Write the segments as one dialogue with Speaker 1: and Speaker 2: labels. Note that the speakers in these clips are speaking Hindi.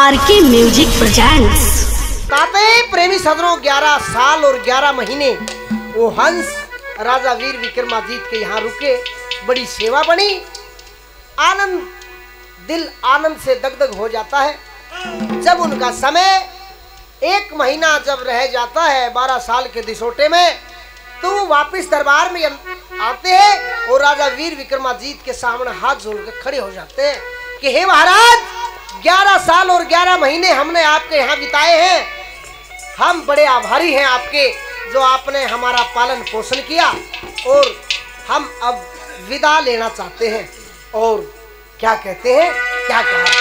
Speaker 1: आर के म्यूज़िक प्रेजेंट्स
Speaker 2: ताते प्रेमी सदरों 11 साल और 11 महीने, वो हंस, राजा वीर विक्रमादित्य के यहाँ रुके, बड़ी सेवा बनी। आनंद, दिल आनंद से दगदग हो जाता है। जब उनका समय एक महीना जब रह जाता है, बारह साल के दिसोटे में तो वो वापिस दरबार में आते हैं, और राजा वीर विक्रमाजीत के सामने हाथ जोड़कर खड़े हो जाते हैं कि, हे महाराज ग्यारह साल और ग्यारह महीने हमने आपके यहाँ बिताए हैं। हम बड़े आभारी हैं आपके, जो आपने हमारा पालन पोषण किया और हम अब विदा लेना चाहते हैं। और क्या कहते हैं? क्या कहा?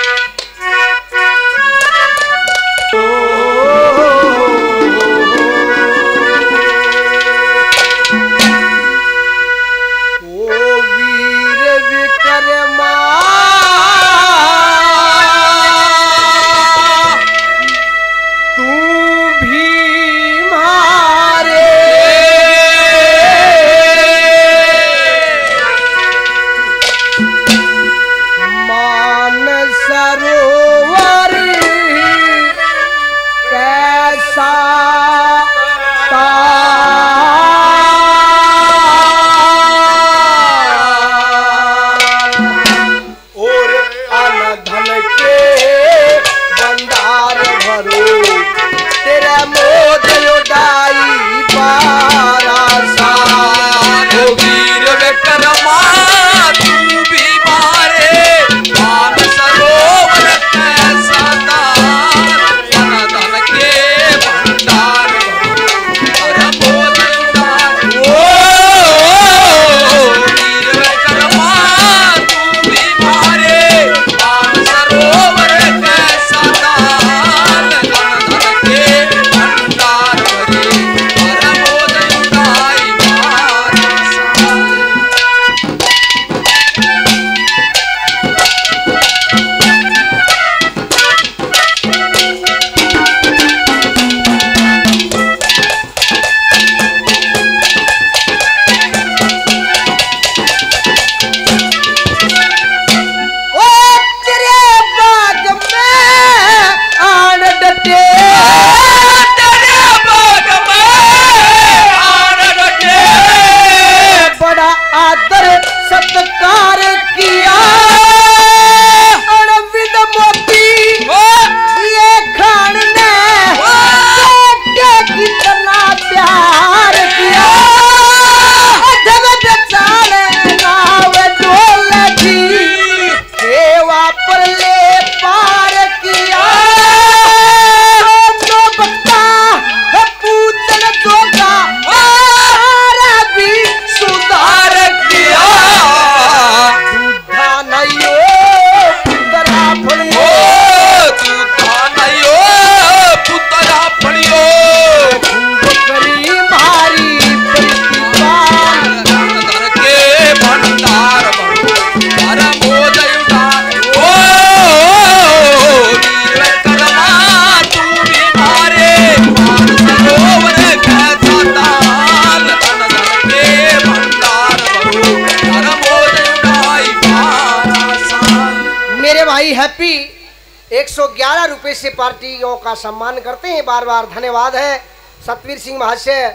Speaker 2: 111 रुपए से पार्टियों का सम्मान करते हैं। बार बार धन्यवाद है। सतवीर सिंह महाशय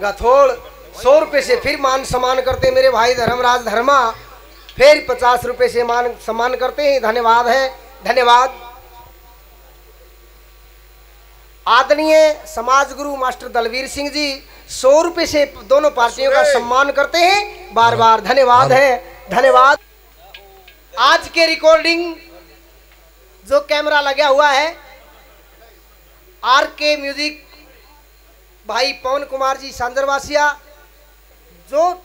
Speaker 2: गथोड़ सौ रुपए से फिर मान सम्मान करते हैं मेरे भाई धर्मराज धर्मा। फिर पचास रुपए से मान सम्मान करते हैं। धन्यवाद है। धन्यवाद। आदरणीय समाज गुरु मास्टर दलवीर सिंह जी सौ रुपए से दोनों पार्टियों का सम्मान करते हैं। बार बार धन्यवाद है। धन्यवाद। आज के रिकॉर्डिंग जो कैमरा लगा हुआ है, आर के म्यूज़िक, भाई पवन कुमार जी सांदरवासिया, जो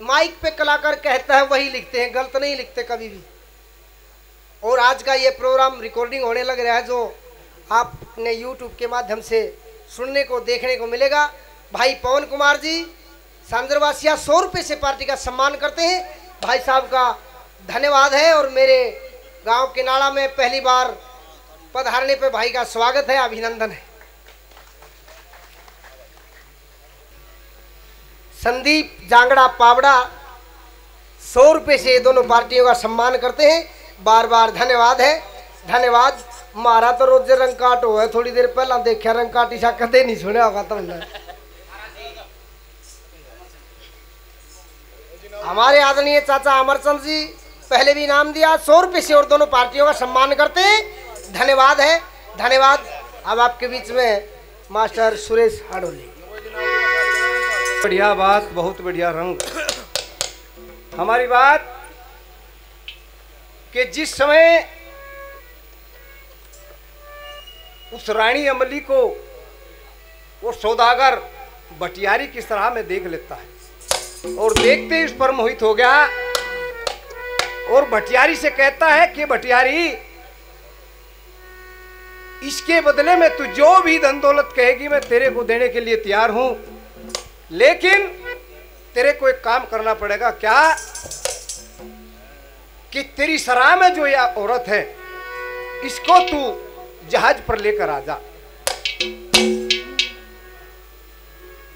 Speaker 2: माइक पे कलाकार कहता है वही लिखते हैं, गलत नहीं लिखते कभी भी। और आज का ये प्रोग्राम रिकॉर्डिंग होने लग रहा है, जो आपने यूट्यूब के माध्यम से सुनने को, देखने को मिलेगा। भाई पवन कुमार जी, सांदरवासिया सौ रुपये से पार्टी का सम्मान करते हैं। भाई साहब का धन्यवाद है और मेरे गाँव के नाला में पहली बार पधारने पे भाई का स्वागत है, अभिनंदन है। संदीप जांगड़ा पावड़ा सौ रुपये से दोनों पार्टियों का सम्मान करते हैं। बार बार धन्यवाद है। धन्यवाद। मारा तो रोज़े रंग काट हो है, थोड़ी देर पहला देखा, रंग काटी सा कदे नहीं सुना होगा तुमने हमारे आदरणीय चाचा अमरचंद जी पहले भी इनाम दिया, सौ रुपये से और दोनों पार्टियों का सम्मान करते हैं। धन्यवाद है, धन्यवाद। अब आपके बीच में मास्टर सुरेश हाडोली।
Speaker 3: बढ़िया बात, बहुत बढ़िया रंग। हमारी बात कि जिस समय उस रानी अमली को वो सौदागर बटियारी किस तरह में देख लेता है और देखते ही उस पर मोहित हो गया और भटियारी से कहता है कि, भटियारी, इसके बदले में तू जो भी धन दौलत कहेगी, मैं तेरे को देने के लिए तैयार हूँ। लेकिन तेरे को एक काम करना पड़ेगा। क्या? कि तेरी सराह में जो यह औरत है, इसको तू जहाज़ पर लेकर आ जा।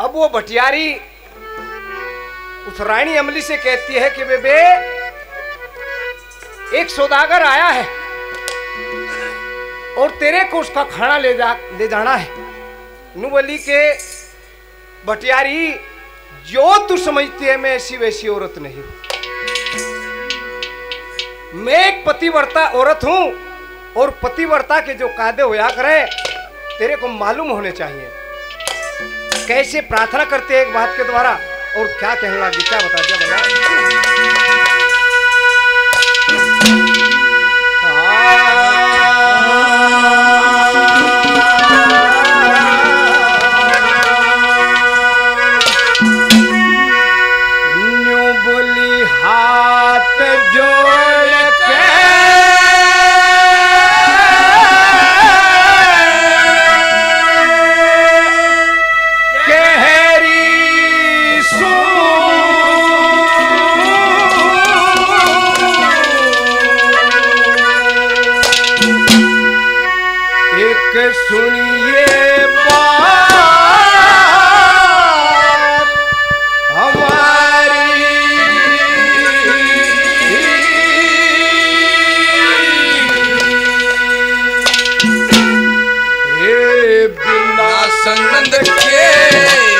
Speaker 3: अब वो भटियारी उस रानी अमली से कहती है कि, बेबे एक सौदागर आया है और तेरे को उसका खाना ले जा, ले जाना है। नुबली के भटियारी जो तू समझती है, मैं ऐसी वैसी औरत नहीं मैं एक पतिवर्ता औरत हूँ और पतिवर्ता के जो कायदे होया करे, तेरे को मालूम होने चाहिए। कैसे प्रार्थना करते हैं एक बात के द्वारा और क्या कहना क्या बता दिया बता
Speaker 4: संगंद के।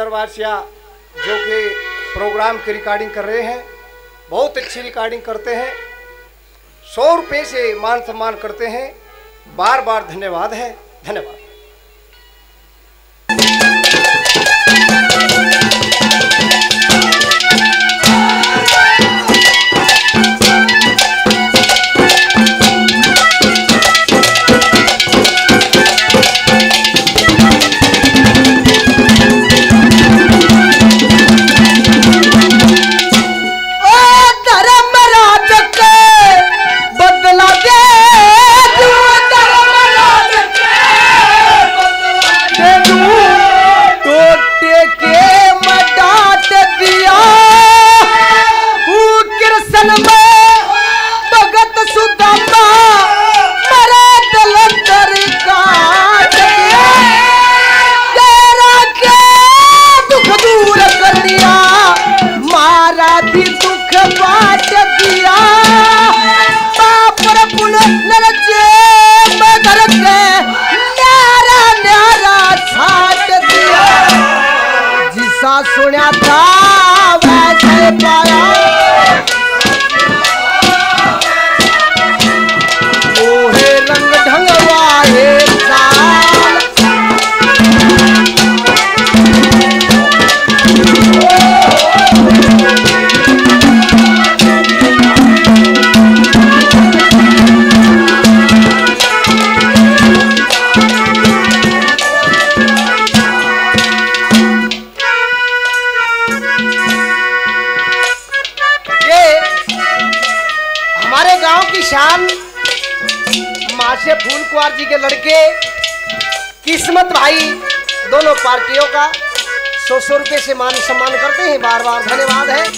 Speaker 3: संजरवासिया जो कि प्रोग्राम की रिकॉर्डिंग कर रहे हैं, बहुत अच्छी रिकॉर्डिंग करते हैं। सौ रुपये से मान सम्मान करते हैं। बार बार धन्यवाद है। धन्यवाद।
Speaker 2: सौ सौ से मान सम्मान करते हैं। बार बार धन्यवाद है।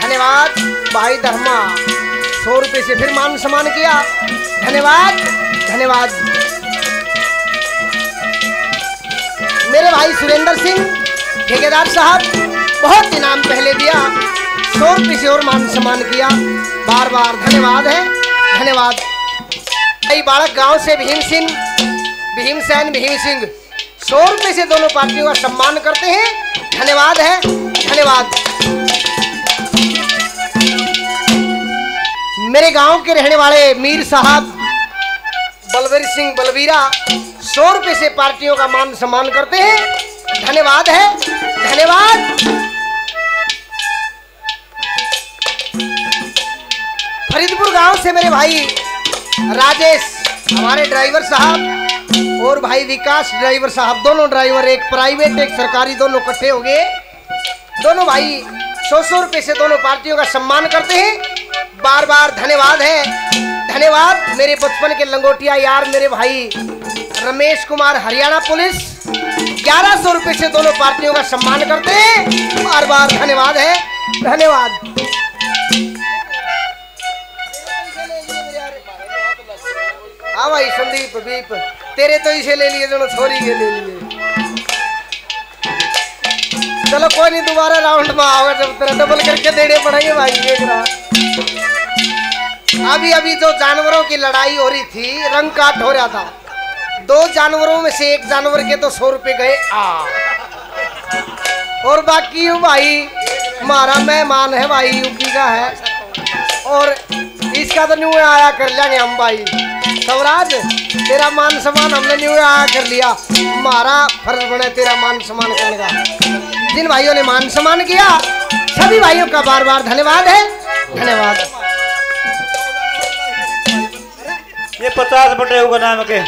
Speaker 2: धन्यवाद, भाई धर्मा। सौ रुपये से फिर मान सम्मान किया। धन्यवाद धन्यवाद। मेरे भाई सुरेंद्र सिंह, ठेकेदार साहब, बहुत इनाम पहले दिया। सौ रुपये से और मान सम्मान किया। बार बार धन्यवाद है। धन्यवाद। भाई बालक गाँव से भीम सिंह भीमसेन भीम सिंह। सौ रुपये से दोनों पार्टियों का सम्मान करते हैं। धन्यवाद है, धन्यवाद। मेरे गाँव के रहने वाले मीर साहब, बलवीर सिंह बलवीरा, सौ रुपये से पार्टियों का मान सम्मान करते हैं। धन्यवाद है, धन्यवाद। फरीदपुर गाँव से मेरे भाई राजेश, हमारे ड्राइवर साहब और भाई विकास ड्राइवर साहब, दोनों ड्राइवर, एक प्राइवेट, एक सरकारी, दोनों इकट्ठे हो गए। दोनों भाई सौ सौ रुपये से दोनों पार्टियों का सम्मान करते हैं। बार बार धन्यवाद है। धन्यवाद मेरे बचपन के लंगोटिया यार, मेरे भाई रमेश कुमार, हरियाणा पुलिस। ग्यारह सौ रुपये से दोनों पार्टियों का सम्मान करते हैं। बार बार धन्यवाद है। धन्यवाद। हाँ भाई, संदीप बीप तेरे तो इसे ले लिए दोनों छोरी के ले लिए। चलो, कोई नहीं, दोबारा राउंड में आओगे जब तेरा डबल करके देने पड़ेंगे भाई, एक अभी अभी जो जानवरों की लड़ाई हो रही थी, रंग काट हो रहा था। दो जानवरों में से एक जानवर के तो सौ रुपए गए। आ। और बाकी भाई, हमारा मेहमान है भाई यूपी का है। और इसका तो न्यू आया कर लेंगे हम भाई। स्वराज तेरा मान सम्मान हमने न्यू आया कर लिया। हमारा फ़र्ज़ बने तेरा मान सम्मान करने का? जिन भाइयों ने मान सम्मान किया सभी भाइयों का बार बार धन्यवाद है। धन्यवाद।
Speaker 5: ये पचास बटे का नाम के।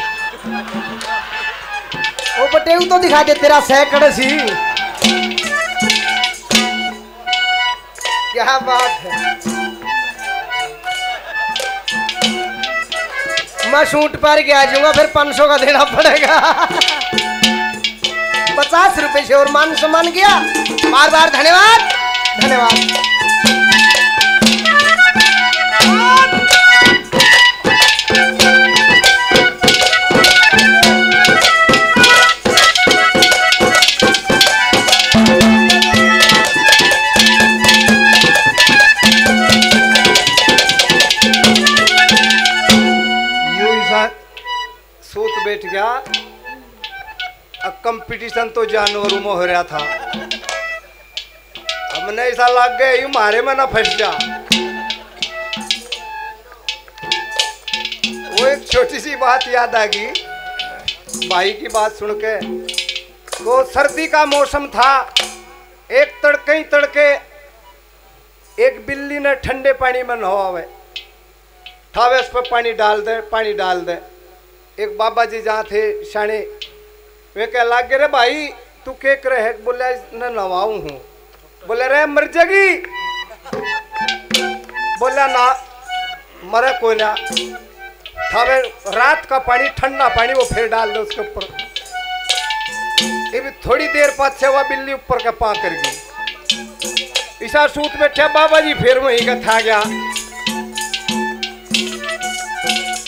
Speaker 2: वो पटेऊ तो दिखा दे तेरा सैकड़ सी। क्या बात है? मैं सूट पर के आ जाऊँगा, फिर पाँच सौ का देना पड़ेगा। पचास रुपए से और मान सम्मान किया। बार बार धन्यवाद। धन्यवाद।
Speaker 3: कंपटीशन तो जानवरों में हो रहा था। हमने ऐसा लग गया, यू मारे में ना फंस जा। वो एक छोटी सी बात याद आ गई। भाई की बात सुन के तो सर्दी का मौसम था, एक तड़के ही तड़के एक बिल्ली ने ठंडे पानी में नहावे। ठावे उस पर पानी डाल दे, पानी डाल दे। एक बाबा जी जहाँ थे, शाणे वे कह लाग रे भाई, तू के करे है बोले न नवाऊ हूँ। बोले रे मर जागी बोला, ना, मरे कोई ना। ठावे रात का पानी, ठंडा पानी, वो फिर डाल दो उसके ऊपर। थोड़ी देर से वह बिल्ली ऊपर का पा कर गई। ईसा सूत बैठे बाबा जी, फिर वहीं का था गया।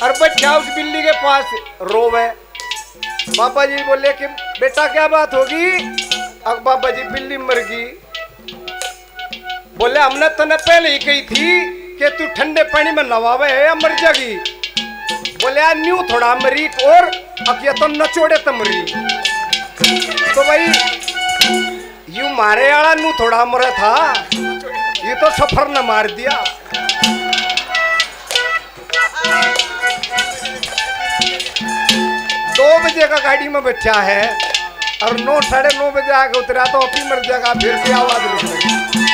Speaker 3: और बच्चा, उस बिल्ली के पास रोवे। बाबा जी बोले कि, बेटा, क्या बात होगी? अब बाबा जी बिल्ली मर गई। बोले, हमने तने पहले ही कही थी कि तू ठंडे पानी में नवावे है या मर जागी? बोले यार न्यू थोड़ा मरी और, अब ये तो नचोड़े तो मरी। तो भाई, यू मारे वाला नू थोड़ा मरा था, ये तो सफ़र न मार दिया। दो बजे का गाड़ी में बैठा है और नौ, साढ़े नौ बजे आके उतरा तो अपनी मर जाएगा फिर से आवाज़ निकलेगी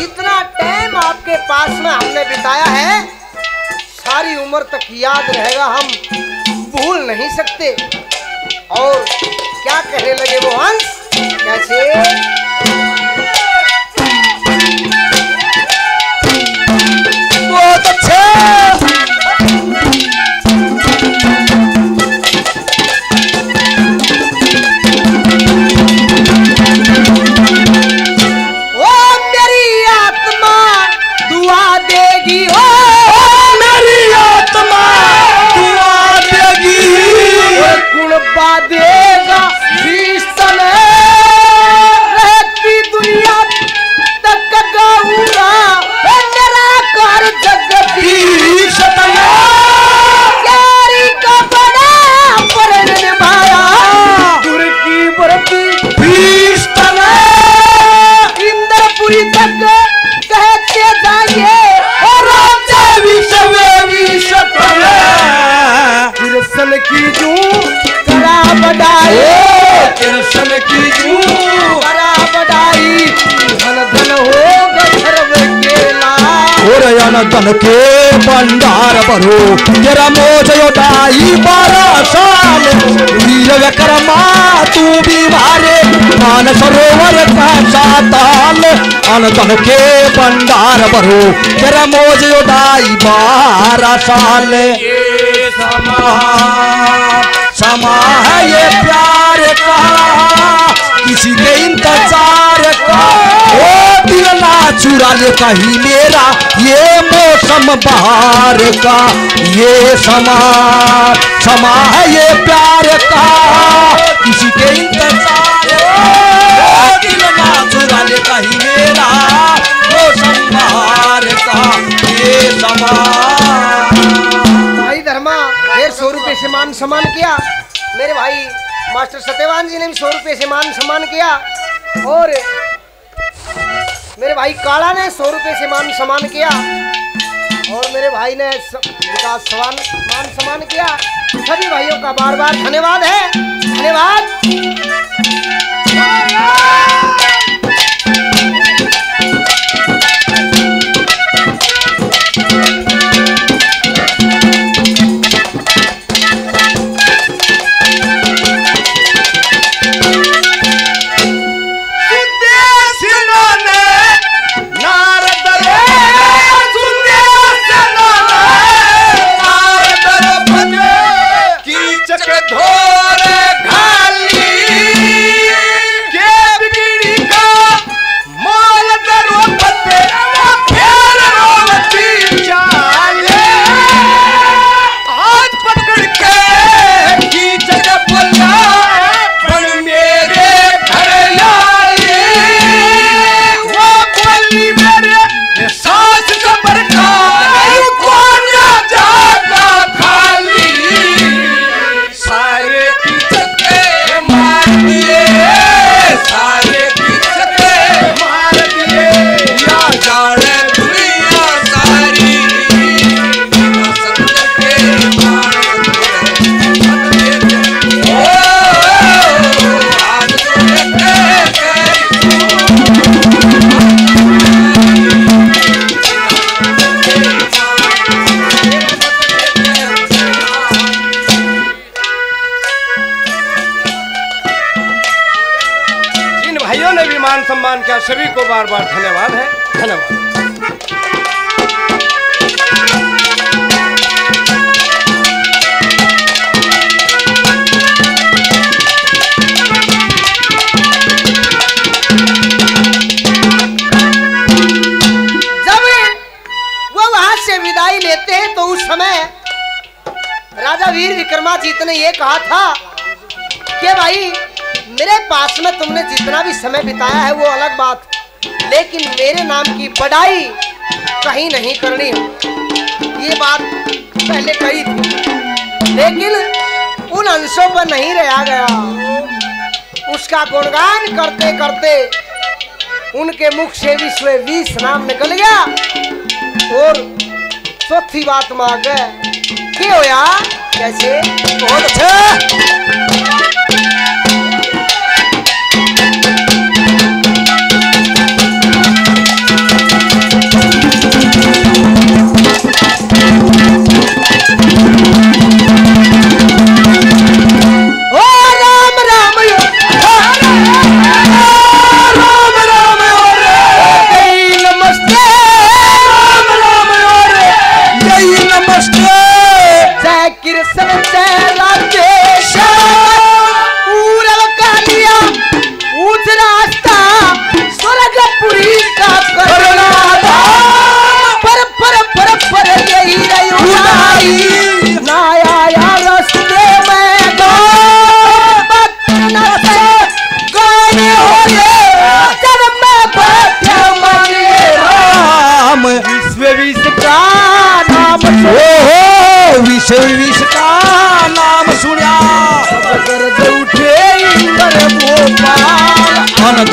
Speaker 2: जितना टाइम आपके पास में हमने बिताया है, सारी उम्र तक याद रहेगा हम, भूल नहीं सकते। और क्या कहने लगे वो हंस? कैसे?
Speaker 6: बहुत अच्छा!
Speaker 2: धन
Speaker 6: के भंडार भरो। तेरा मोज योटाई बारह साल। वीर विक्रमा, तू भी मारे मान सरोवर का साताल। अनधन के भंडार भरो। तेरा मोज योटाई बारह साल। समा समा है ये प्यार का। किसी के इंतज़ार का। ओ दिल ना चुरा ले कहीं मेरा, ये मौसम बहार का ये समा समा है ये प्यार का। किसी के इंतज़ार
Speaker 2: भाई धर्मा फिर सौ रुपये से मान सम्मान किया। मेरे भाई मास्टर सत्यवान जी ने भी सौ रुपये से मान सम्मान किया। और मेरे भाई काला ने सौ रुपये से मान सम्मान किया। और मेरे भाई ने विकास समान, मान सम्मान किया। सभी भाइयों का बार बार धन्यवाद है। धन्यवाद।
Speaker 3: बार धन्यवाद है। धन्यवाद।
Speaker 2: विदाई लेते हैं तो उस समय राजा वीर ने ये कहा था कि भाई, मेरे पास में तुमने जितना भी समय बिताया है, वो अलग बात। लेकिन मेरे नाम की बड़ाई कहीं नहीं करनी। ये बात पहले कही थी, लेकिन उन अंशों पर नहीं रहा गया। उसका गुणगान करते करते उनके मुख से विश्व बीस नाम निकल गया और चौथी बात में गए क्या होया कैसे?
Speaker 6: बहुत अच्छे।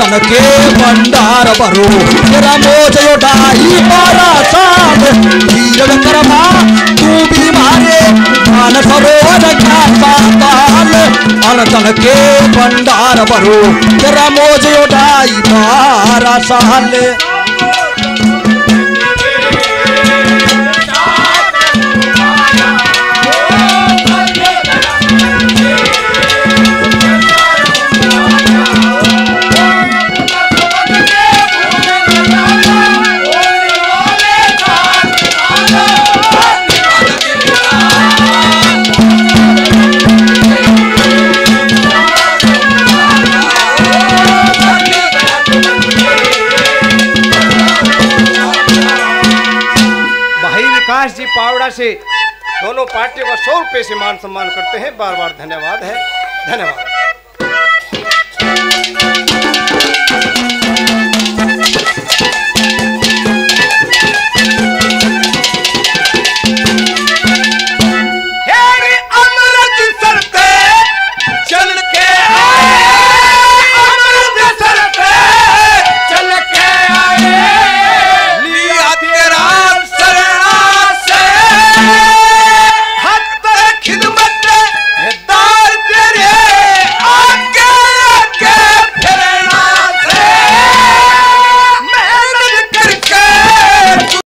Speaker 6: अनतन के भंडार भरो तेरा मोज उठाई मारा साल धीरज करमा तू भी मारे मान सरोवर का पाताल अनतन के भंडार भरो तेरा मोज उठाई मारा साल
Speaker 3: प्रकार से दोनों पार्टियों का सौ रुपये से मान सम्मान करते हैं। बार बार धन्यवाद है। धन्यवाद।